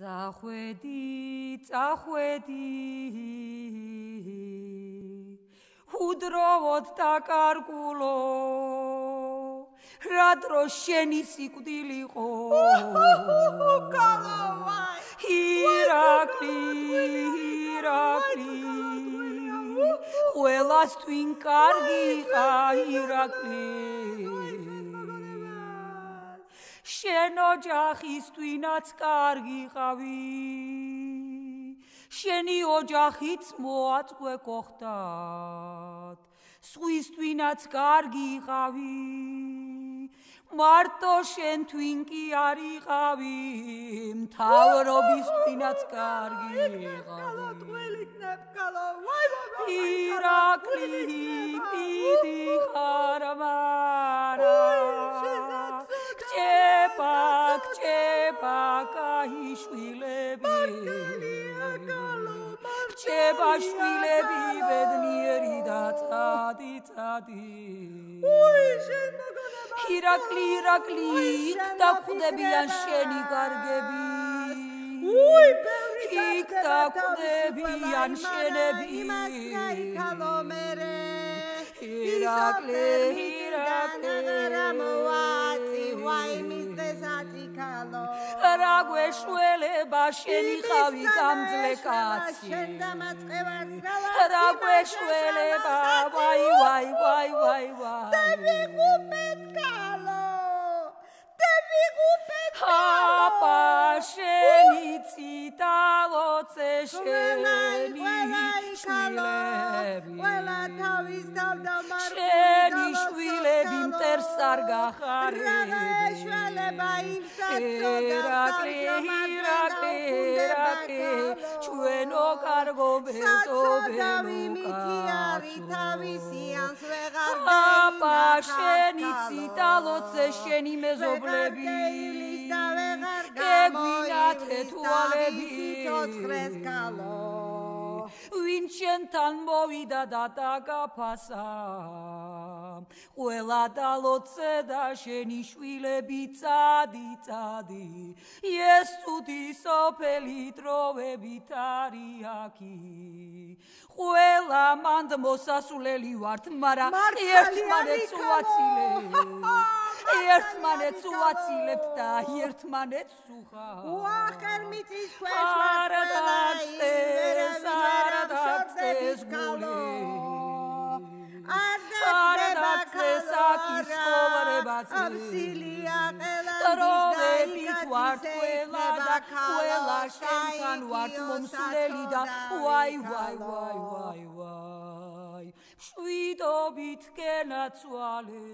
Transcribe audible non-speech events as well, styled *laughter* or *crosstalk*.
წახვედი წახვედი. უდროვოთ დაკარგულო რა დრო შენი სიკვდილიყო ირაკლი ირაკლი ყველას twin კარგი ყა ირაკლი შენ ოჯახის twinაც კარგი ყავი შენი ოჯახიც მოაწყვე გოხდათ სხვის twinაც კარგი ყავი მარტო შენ twin კი არიყავი მთავრობის twinაც კარგი ყავი ირაკლი პიდი შვილები. რჩება შვილები ბედნიერი და წადი წადი. უი შენ მოგონება ირაკლი ირაკლი იქ დაგხვდებიან შენი გარგები უი ბევრი იქ დაგხვდებიან შენები. იმას გაიქალო მერე ირაკლი ირაკლი რა გვეშველება შენი ხავი გამძლე კაცი შენ დამაწყევას რა გვეშველება? ვაი ვაი ვაი ვაი ვაი. და ვიღუპეთ ქალო და ვიღუპეთ აპა შენი ციტალოცე შენი შვილები ყველა თავის თავდამარხული შენი შვილები გახარები შველება იმ საწოდაკლი ირაკლი ირაკლი ჩვენო კარგო ბეზობები მითიარი თავისი ანს ვეღარ აპა შენი ციტალოცე შენი მეზობლები. და ვეღარ გეგვინათ ეთვალები ცოცხლეს კალო ვინ შენთან მოვიდა და დაგაფასა ყველა დალოცე და შენი შვილები წადი წადი. ეს თუთი სოფელი დროებით არიაკი ყველა მანდ მოსასულელი ვართ მაგრამ ერთმანეთს უაცილებ *laughs* ერთმანეთს უაცილებთ და ერთმანეთს უხა უახერ მიწის ქვეშ ვარდაძეს არადაძეს გული. არადაძეს აკის ხოვარებაც აბსილია ყელადის ვართ ყველა და ყველა შენთან ვართ მომსვლელი და ვაი ვაი ვაი ვაი ვაი შვიდობით გენაცვალე